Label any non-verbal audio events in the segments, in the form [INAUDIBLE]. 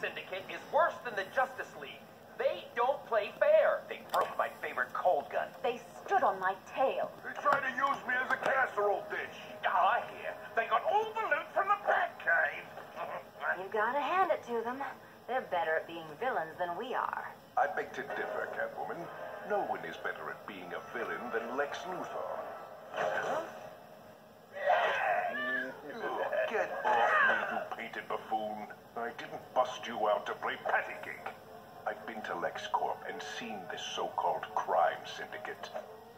Syndicate is worse than the Justice League. They don't play fair. They broke my favorite cold gun. They stood on my tail. They tried to use me as a casserole dish. Ah, I hear. They got all the loot from the Batcave. [LAUGHS] You gotta hand it to them. They're better at being villains than we are. I beg to differ, Catwoman. No one is better at being a villain than Lex Luthor. Oh, get off me, you painted buffoon. You out to play patty cake. I've been to LexCorp and seen this so-called crime syndicate.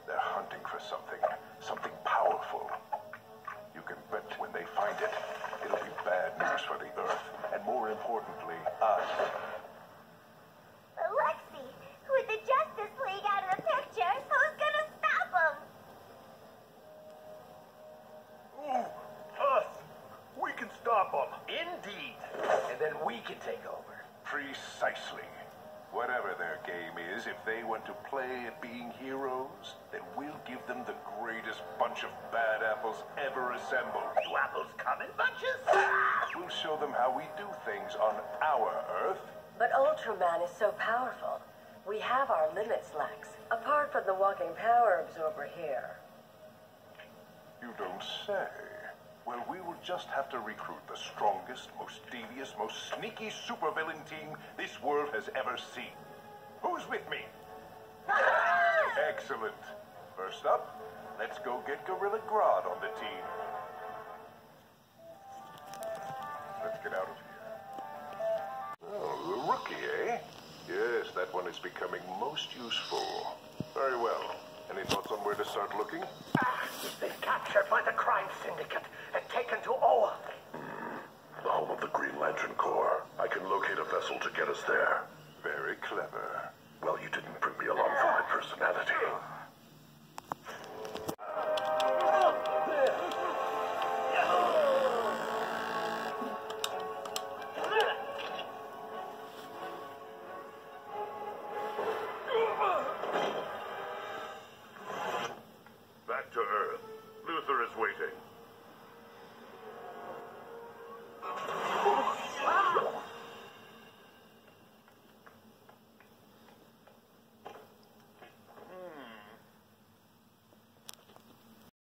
They're hunting for something, something powerful. You can bet when they find it, it'll be bad news for the Earth, and more importantly, us. Lexi, with the Justice League out of the picture, who's gonna stop them? Ooh, us! We can stop them. Indeed. And then we can take over. Precisely. Whatever their game is, if they want to play at being heroes, then we'll give them the greatest bunch of bad apples ever assembled. Do apples come in bunches? [LAUGHS] We'll show them how we do things on our Earth. But Ultraman is so powerful. We have our limits, Lex. Apart from the walking power absorber here. You don't say. Well, we will just have to recruit the strongest, most devious, most sneaky supervillain team this world has ever seen. Who's with me? [LAUGHS] Excellent. First up, let's go get Gorilla Grodd on the team. Let's get out of here. Oh, the rookie, eh? Yes, that one is becoming most useful. Very well. Any thoughts on where to start looking? Ah, been captured by the crime syndicate and taken to Oa. The home of the Green Lantern Corps. I can locate a vessel to get us there. waiting.